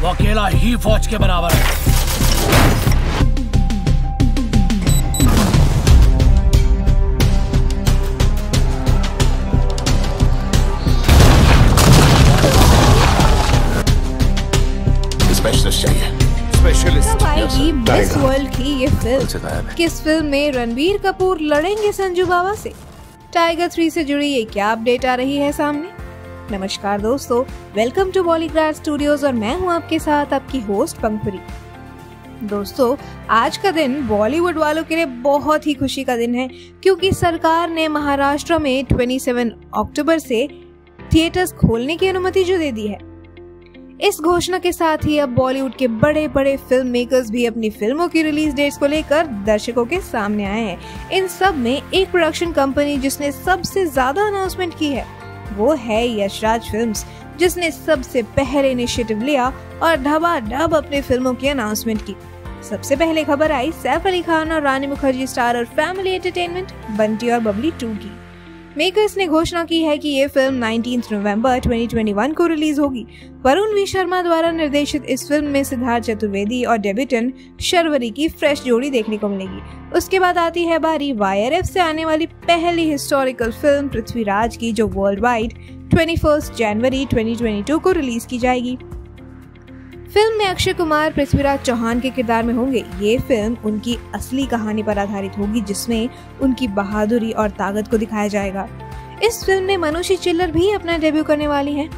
वो अकेला ही फौज के बराबर है। स्पेशलिस्ट चाहिए। स्पेशलिस्ट आएगी। मिस वर्ल्ड की ये फ़िल्म है? किस फ़िल्म में रणबीर कपूर लड़ेंगे संजू बाबा से? टाइगर थ्री से जुड़ी ये क्या अपडेट आ रही है सामने? नमस्कार दोस्तों वेलकम टू बॉलीग्राड स्टूडियोज और मैं हूँ आपके साथ आपकी होस्ट पंखुरी। दोस्तों, आज का दिन बॉलीवुड वालों के लिए बहुत ही खुशी का दिन है, क्योंकि सरकार ने महाराष्ट्र में 27 अक्टूबर से थिएटर्स खोलने की अनुमति जो दे दी है। इस घोषणा के साथ ही अब बॉलीवुड के बड़े बड़े फ़िल्म मेकर्स भी अपनी फ़िल्मों की रिलीज़ डेट्स को लेकर दर्शकों के सामने आए हैं। इन सब में एक प्रोडक्शन कंपनी जिसने सबसे ज़्यादा अनाउंसमेंट की है। वो है यशराज फिल्म्स, जिसने सबसे पहले इनिशिएटिव लिया और ढबा ढब अपनी फ़िल्मों की अनाउंसमेंट की। सबसे पहले खबर आई सैफ अली खान और रानी मुखर्जी स्टार और फैमिली एंटरटेनमेंट बंटी और बबली टू की। मेकर्स ने घोषणा की है कि ये फ़िल्म 19 नवंबर 2021 को रिलीज़ होगी। वरुण वी शर्मा द्वारा निर्देशित इस फ़िल्म में सिद्धार्थ चतुर्वेदी और डेब्यूटेंट शर्वरी की फ्रेश जोड़ी देखने को मिलेगी। उसके बाद आती है बारी वाईआरएफ से आने वाली पहली हिस्टोरिकल फ़िल्म पृथ्वीराज की, जो वर्ल्ड वाइड ट्वेंटी जनवरी 2022 को रिलीज़ की जाएगी। फ़िल्म में अक्षय कुमार, पृथ्वीराज चौहान के किरदार में होंगे। ये फ़िल्म उनकी असली कहानी पर आधारित होगी, जिसमें उनकी बहादुरी और ताकत को दिखाया जाएगा। इस फ़िल्म में मनुषी चिल्लर भी अपना डेब्यू करने वाली हैं।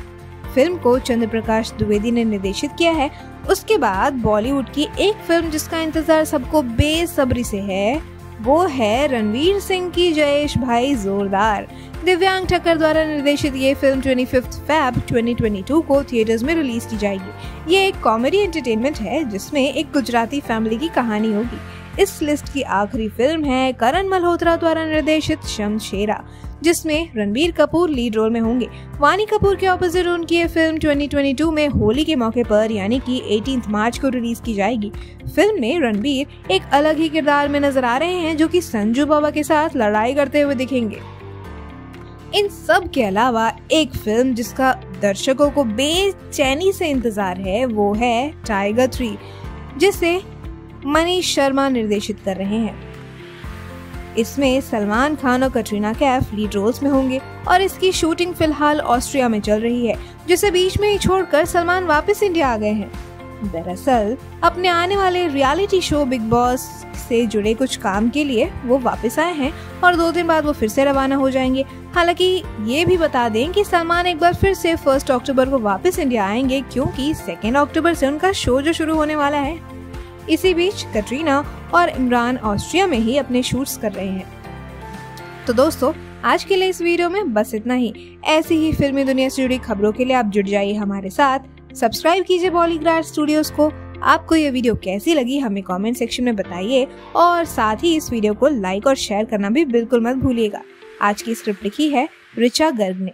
फ़िल्म को चंद्र प्रकाश द्विवेदी ने निर्देशित किया है। उसके बाद बॉलीवुड की एक फ़िल्म जिसका इंतज़ार सबको बेसब्री से है वो है रणवीर सिंह की जयेश भाई जोरदार। दिव्यांग ठक्कर द्वारा निर्देशित ये फ़िल्म 25 फैब 2022 को थिएटर्स में रिलीज़ की जाएगी। ये एक कॉमेडी एंटरटेनमेंट है, जिसमें एक गुजराती फैमिली की कहानी होगी। इस लिस्ट की आखिरी फ़िल्म है करण मल्होत्रा द्वारा निर्देशित शमशेरा, जिसमें रणबीर कपूर लीड रोल में होंगे। वानी कपूर के ऑपोजिट उनकी ये फ़िल्म 2022 में होली के मौके पर, यानी कि 18 मार्च को रिलीज़ की जाएगी। फ़िल्म में रणबीर एक अलग ही किरदार में नज़र आ रहे हैं, जो कि संजू बाबा के साथ लड़ाई करते हुए दिखेंगे। इन सब के अलावा एक फ़िल्म जिसका दर्शकों को बेचैनी से इंतज़ार है, वो है टाइगर थ्री जिसे मनीष शर्मा निर्देशित कर रहे हैं। इसमें सलमान खान और कटरीना कैफ लीड रोल्स में होंगे और इसकी शूटिंग फ़िलहाल ऑस्ट्रिया में चल रही है, जिसे बीच में ही छोड़कर सलमान वापस इंडिया आ गए हैं। दरअसल, अपने आने वाले रियलिटी शो बिग बॉस से जुड़े कुछ काम के लिए वो वापस आए हैं और दो दिन बाद वो फिर से रवाना हो जाएँगे। हालाँकि, ये भी बता दें कि सलमान एक बार फिर से फ़र्स्ट अक्टूबर को वापस इंडिया आएँगे, क्योंकि सेकेंड अक्टूबर से उनका शो जो शुरू होने वाला है। इसी बीच कटरीना और इमरान ऑस्ट्रिया में ही अपने शूट्स कर रहे हैं। तो दोस्तों, आज के लिए इस वीडियो में बस इतना ही। ऐसी ही फिल्मी दुनिया से जुड़ी खबरों के लिए आप जुड़ जाइए हमारे साथ। सब्सक्राइब कीजिए बॉलीग्राड स्टूडियोज को। आपको ये वीडियो कैसी लगी हमें कमेंट सेक्शन में बताइए। और साथ ही इस वीडियो को लाइक और शेयर करना भी बिल्कुल मत भूलिएगा। आज की स्क्रिप्ट लिखी है रिचा गर्ग ने।